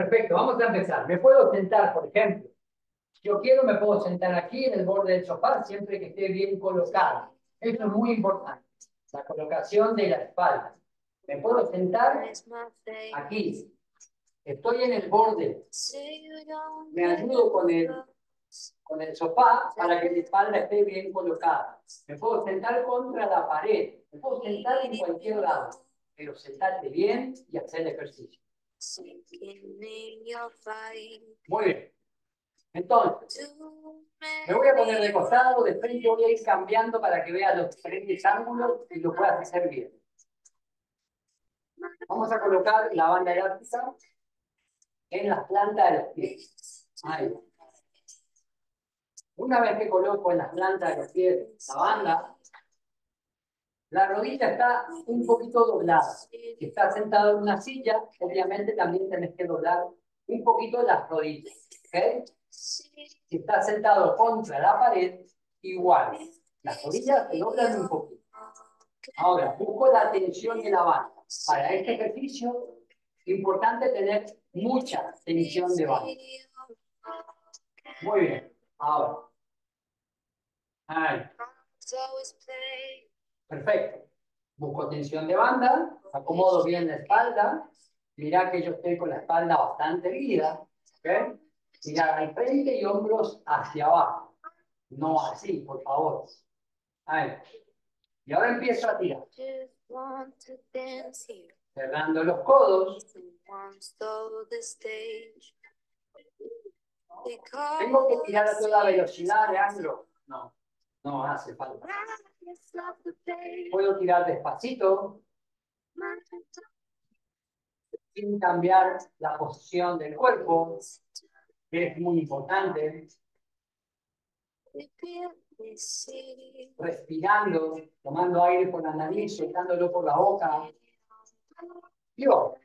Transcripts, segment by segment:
Perfecto, vamos a empezar. Me puedo sentar, por ejemplo. Yo quiero, me puedo sentar aquí en el borde del sofá, siempre que esté bien colocado. Eso es muy importante. La colocación de la espalda. Me puedo sentar aquí. Estoy en el borde. Me ayudo con el, con el sofá para que mi espalda esté bien colocada. Me puedo sentar contra la pared. Me puedo sentar en cualquier lado. Pero sentarte bien y hacer el ejercicio. Muy bien. Entonces, me voy a poner de costado, de frente voy a ir cambiando para que veas los diferentes ángulos y lo puedas hacer bien. Vamos a colocar la banda elástica en la planta de los pies. Ahí. Una vez que coloco en la planta de los pies la banda, la rodilla está un poquito doblada. Si estás sentado en una silla, obviamente también tenés que doblar un poquito las rodillas. ¿okay? Si estás sentado contra la pared, igual. Las rodillas se doblan un poquito. Ahora, busco la tensión de la banda. Para este ejercicio, importante tener mucha tensión de banda. Muy bien. Ahora. Ahí. Perfecto. Busco tensión de banda, acomodo bien la espalda. Mirá que yo estoy con la espalda bastante erguida. ¿okay? Mirar al frente y hombros hacia abajo. No así, por favor. Ahí. Y ahora empiezo a tirar. Cerrando los codos. ¿Tengo que tirar a toda velocidad, Leandro? No, no hace falta. Puedo tirar despacito. Sin cambiar la posición del cuerpo que es muy importante. Respirando, tomando aire por la nariz, soltándolo por la boca. Yo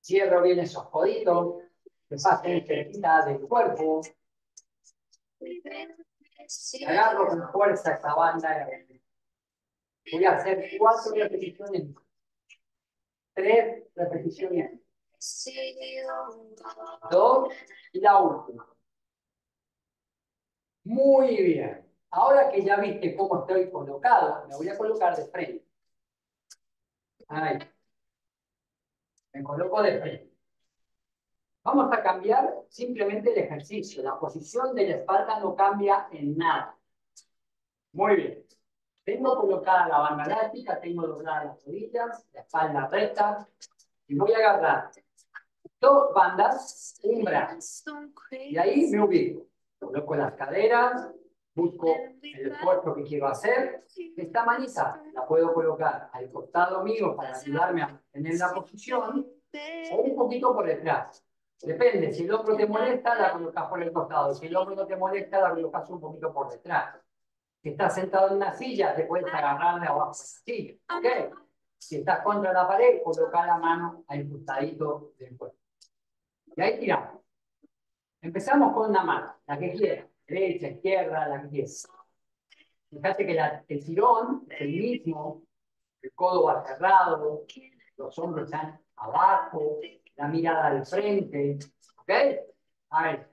cierro bien esos coditos, que pasen cerquita del cuerpo. Agarro con fuerza esta banda. Voy a hacer cuatro repeticiones. Tres repeticiones Dos y la última. Muy bien. Ahora que ya viste cómo estoy colocado, me voy a colocar de frente. Ahí. Me coloco de frente. Vamos a cambiar simplemente el ejercicio. La posición de la espalda no cambia en nada. Muy bien. Tengo colocada la banda elástica, tengo dobladas las rodillas, la espalda recta. Y voy a agarrar dos bandas, un brazo. Y ahí me ubico. Coloco las caderas, busco el esfuerzo que quiero hacer. Esta manita la puedo colocar al costado mío para ayudarme a tener la posición o un poquito por detrás. Depende, si el hombro te molesta, la colocas por el costado. Si el hombro no te molesta, la colocas un poquito por detrás. Si estás sentado en una silla, te puedes agarrar de abajo de la silla. ¿ok? Si estás contra la pared, coloca la mano al costadito del cuerpo. Y ahí tiramos. Empezamos con una mano, la que quiera. Derecha, izquierda, la que quiera. Fíjate que el tirón es el mismo, el codo va cerrado, los hombros están abajo, la mirada al frente. ¿Ok? A ver.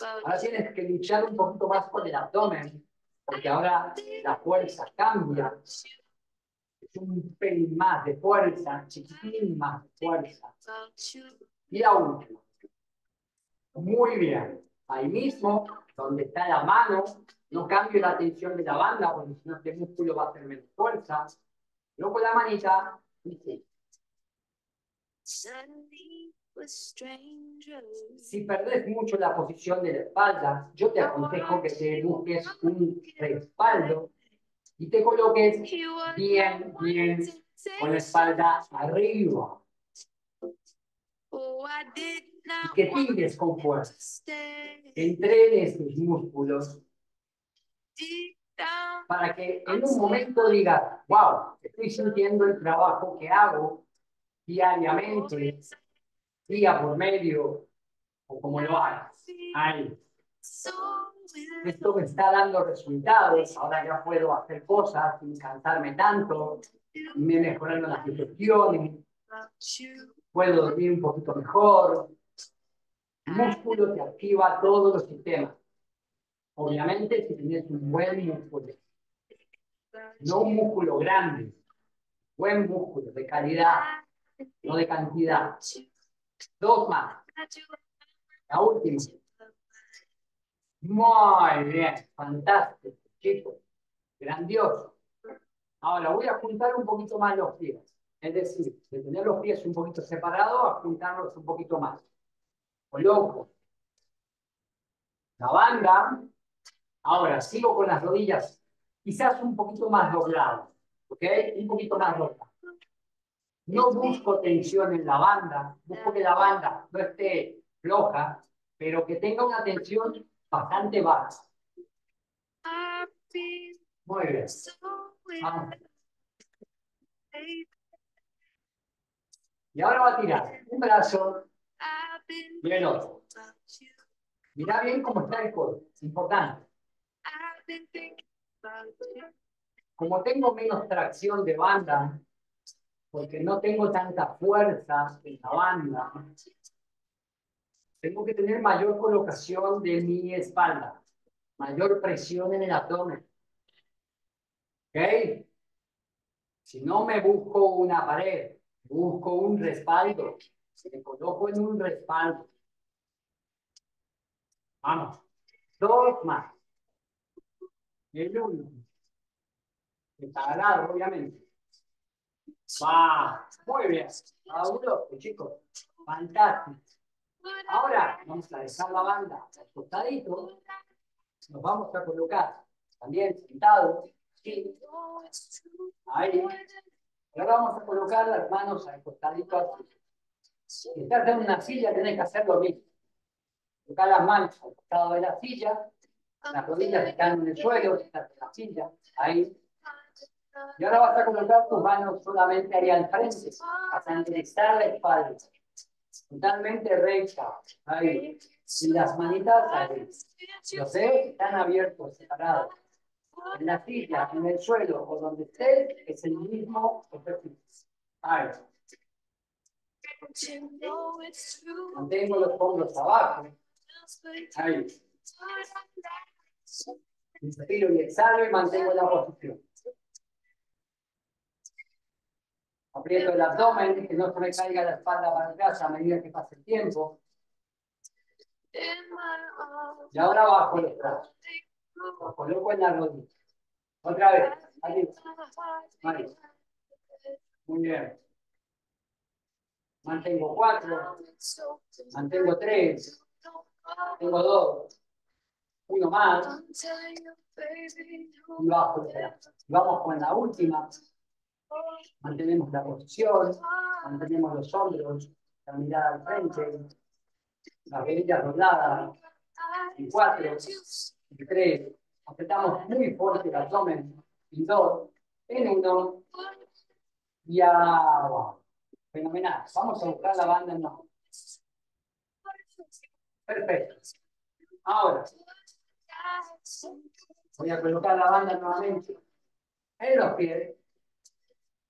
Ahora tienes que luchar un poquito más con el abdomen, porque ahora la fuerza cambia un pelín más de fuerza, chiquitín más de fuerza. Y la última. Muy bien. Ahí mismo, donde está la mano, no cambio la tensión de la banda, porque si no este músculo va a hacer menos fuerza. Luego la manita, Si perdés mucho la posición de la espalda, yo te aconsejo que te busques un respaldo y te coloques bien, bien con la espalda arriba. Y que tires con fuerza. Entrenes tus músculos para que en un momento digas, wow, estoy sintiendo el trabajo que hago diariamente, día por medio, o como lo hagas. Ahí. Esto me está dando resultados, ahora ya puedo hacer cosas sin cansarme tanto, me mejoraron las digestiones, Puedo dormir un poquito mejor. músculo que activa todos los sistemas. Obviamente, si tienes un buen músculo. No un músculo grande. Buen músculo, de calidad, no de cantidad. Dos más. La última. Muy bien, fantástico, chicos. Grandioso. Ahora voy a juntar un poquito más los pies. Es decir, de tener los pies un poquito separados a juntarlos un poquito más. Coloco la banda. Ahora sigo con las rodillas quizás un poquito más dobladas. ¿Ok? Un poquito más dobladas. No busco tensión en la banda. Busco que la banda no esté floja, pero que tenga una tensión bastante baja. Muy bien. Y ahora va a tirar un brazo y el otro. Mira bien cómo está el codo. Importante. Como tengo menos tracción de banda, porque no tengo tanta fuerza en la banda, tengo que tener mayor colocación de mi espalda, mayor presión en el abdomen. ¿Ok? Si no me busco una pared, busco un respaldo, me coloco en un respaldo. Vamos. Dos más. El uno. Está lado, obviamente. Va. Muy bien. Fabuloso, chicos. Fantástico. Ahora vamos a dejar la banda al costadito. Nos vamos a colocar también sentados. Ahí. Ahora vamos a colocar las manos al costadito Si estás en una silla, tienes que hacer lo mismo. Colocar las manos al costado de la silla. Las rodillas están en el suelo, estás en la silla. Ahí. Y ahora vas a colocar tus manos solamente ahí al frente. Vas a enderezar la espalda totalmente recta. Ahí. Y las manitas ahí. Los dedos están abiertos, separados. En la silla, en el suelo o donde estés, es el mismo ejercicio. Ahí. Mantengo los hombros abajo. Ahí. Inspiro y exhalo y mantengo la posición. Aprieto el abdomen, que no se me caiga la espalda para atrás a medida que pase el tiempo. Y ahora bajo los brazos. Los coloco en la rodilla. Otra vez. Ahí. Muy bien. Mantengo cuatro. Mantengo tres. Mantengo dos. Uno más. Y bajo los brazos. Vamos con la última. Mantenemos la posición, mantenemos los hombros, la mirada al frente, las rodillas dobladas, en cuatro, en tres, apretamos muy fuerte el abdomen, en dos, en uno, y abajo. Fenomenal. Vamos a buscar la banda en no. Perfecto. Ahora, voy a colocar la banda nuevamente en los pies.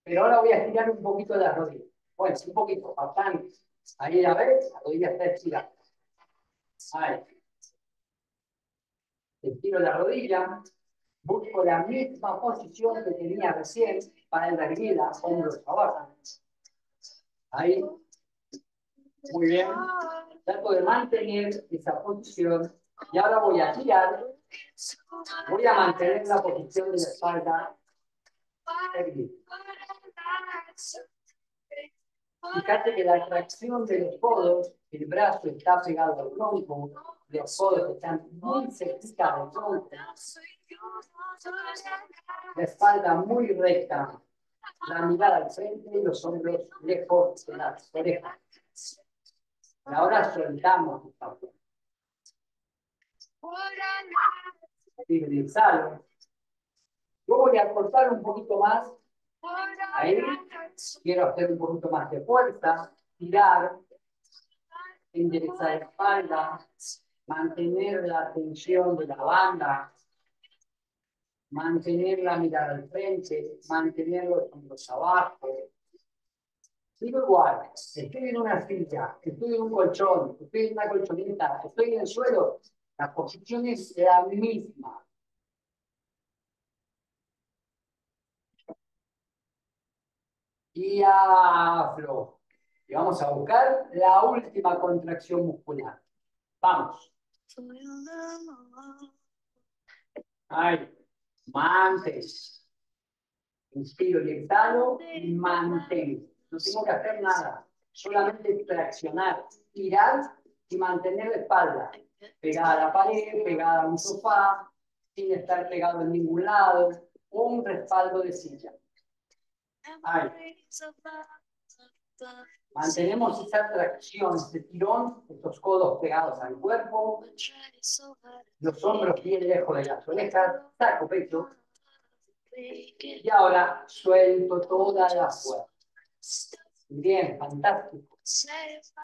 Pero ahora voy a estirar un poquito la rodilla. Bueno, un poquito, bastante. Ahí la ves, la rodilla está estirada. Ahí. Estiro la rodilla, busco la misma posición que tenía recién el la hombros abajo. Ahí. Muy bien. Trato de mantener esa posición. Y ahora voy a girar. Voy a mantener la posición de la espalda Fíjate que la tracción de los codos, el brazo está pegado al tronco, los codos están muy cerca del tronco, la espalda muy recta, la mirada al frente y los hombros lejos de las orejas. ahora soltamos esta Exhalo. Yo voy a cortar un poquito más Ahí quiero hacer un poquito más de fuerza, tirar, enderezar la espalda, mantener la tensión de la banda, mantener la mirada al frente, mantener los hombros abajo. Sigo igual. Estoy en una silla, estoy en un colchón, estoy en una colchoneta, estoy en el suelo. La posición es la misma. Diaflo. Y vamos a buscar la última contracción muscular. Vamos. Ahí. Mantén. Inspiro y exhalo y mantén. No tengo que hacer nada. Solamente traccionar, tirar y mantener la espalda. Pegada a la pared, pegada a un sofá, sin estar pegado en ningún lado. Un respaldo de silla. Ahí. Mantenemos esa tracción, ese tirón, estos codos pegados al cuerpo, los hombros bien lejos de las orejas, saco pecho. Y ahora suelto toda la fuerza. Bien, fantástico.